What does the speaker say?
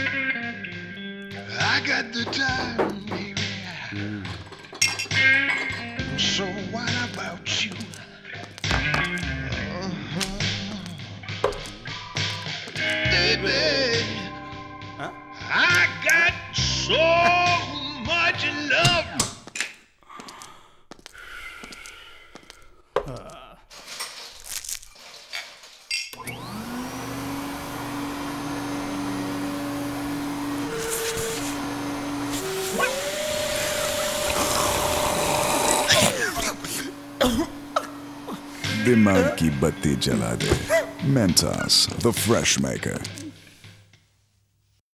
I got the time, baby. So what about you? Baby, I got so much love. Uh, दिमाग की बत्ती जला दे Mentos the fresh maker